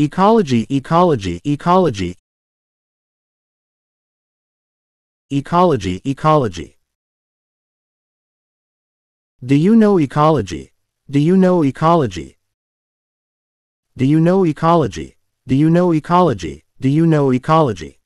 Ecology, ecology, ecology. Ecology, ecology. Do you know ecology? Do you know ecology? Do you know ecology? Do you know ecology? Do you know ecology?